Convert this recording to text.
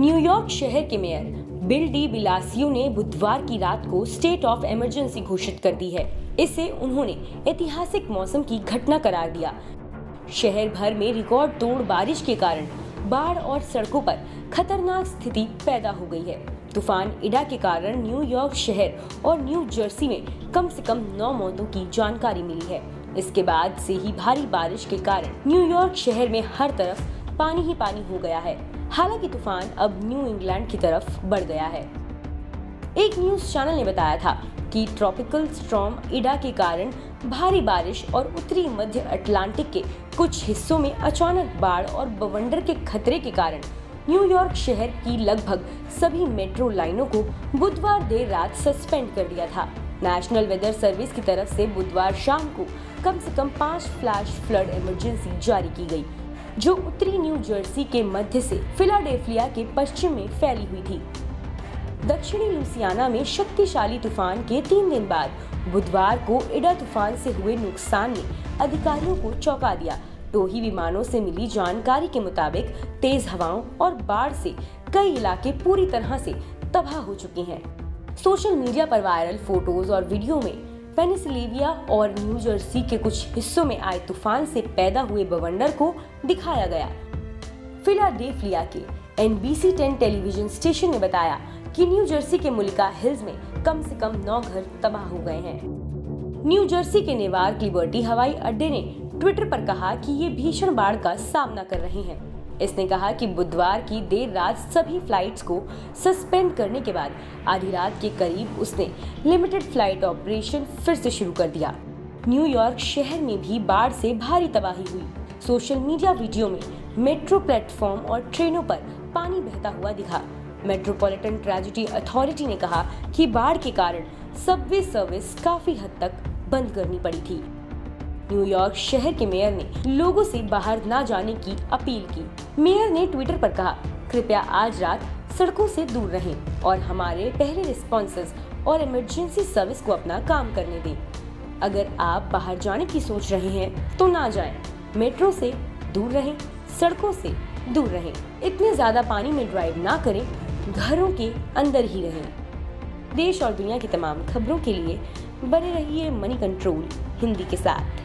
New York शहर के mayor Bill de बिलासियो ने बुधवार की रात को स्टेट ऑफ़ इमरजेंसी घोषित कर दी है। इसे उन्होंने ऐतिहासिक मौसम की घटना करार दिया। शहर भर में रिकॉर्ड तोड़ बारिश के कारण बाढ़ और सड़कों पर खतरनाक स्थिति पैदा हो गई है। तूफ़ान इडा के कारण न्यूयॉर्क शहर और न्यू जर्सी में कम से कम नौ मौतों की जानकारी मिली है। इसके बाद से ही भारी बारिश के कारण न्यूयॉर्क शहर में हर तरफ़ पानी ही पानी हो गया है। हालाँकि तूफ़ान अब न्यू इंग्लैंड की तरफ़ बढ़ गया है। एक न्यूज़ चैनल ने बताया था कि ट्रॉपिकल स्ट्रॉम इडा के कारण भारी बारिश और उत्तरी मध्य अटलांटिक के कुछ हिस्सों में अचानक बाढ़ और बवंडर के खतरे के कारण न्यूयॉर्क शहर की लगभग सभी मेट्रो लाइनों को बुधवार देर रात सस्पेंड कर दिया था। नेशनल वेदर सर्विस की तरफ़ से बुधवार शाम को कम से कम पाँच फ्लैश फ्लड इमरजेंसी जारी की गई। जो उत्तरी न्यू जर्सी के मध्य से फिलाडेल्फिया के पश्चिम में फैली हुई थी। दक्षिणी लुसियाना में शक्तिशाली तूफ़ान के तीन दिन बाद बुधवार को इडा तूफ़ान से हुए नुकसान ने अधिकारियों को चौंका दिया। टोही विमानों से मिली जानकारी के मुताबिक तेज हवाओं और बाढ़ से कई इलाके पूरी तरह से तबाह हो चुके हैं। सोशल मीडिया पर वायरल फ़ोटोज़ और वीडियो में पेनिसिलेविया और न्यू जर्सी के कुछ हिस्सों में आए तूफ़ान से पैदा हुए बवंडर को दिखाया गया। फिलाडेल्फिया के एनबीसी 10 टेलीविज़न स्टेशन ने बताया कि न्यू जर्सी के मुलिका हिल्स में कम से कम नौ घर तबाह हो गए हैं। न्यू जर्सी के नेवार्क, लिबर्टी, हवाई अड्डे ने ट्विटर पर कहा कि ये भीषण बाढ़ का सामना कर रहे हैं। इसने कहा कि बुधवार की देर रात सभी फ्लाइट्स को सस्पेंड करने के बाद आधी रात के करीब उसने लिमिटेड फ़्लाइट ऑपरेशन फिर से शुरू कर दिया। न्यूयॉर्क शहर में भी बाढ़ से भारी तबाही हुई। सोशल मीडिया वीडियो में मेट्रो प्लेटफॉर्म और ट्रेनों पर पानी बहता हुआ दिखा। मेट्रोपॉलिटन ट्रेजिडी अथॉरिटी ने कहा कि बाढ़ के कारण सबवे सर्विस काफ़ी हद तक बंद करनी पड़ी थी। न्यूयॉर्क शहर के मेयर ने लोगों से बाहर ना जाने की अपील की। मेयर ने ट्विटर पर कहा, कृपया आज रात सड़कों से दूर रहें और हमारे पहले रिस्पॉन्सेज और इमरजेंसी सर्विस को अपना काम करने दें। अगर आप बाहर जाने की सोच रहे हैं तो ना जाएँ। मेट्रो से दूर रहें, सड़कों से दूर रहें। इतने ज़्यादा पानी में ड्राइव ना करें, घरों के अंदर ही रहें। देश और दुनिया की तमाम खबरों के लिए बने रहिए मनी कंट्रोल हिंदी के साथ।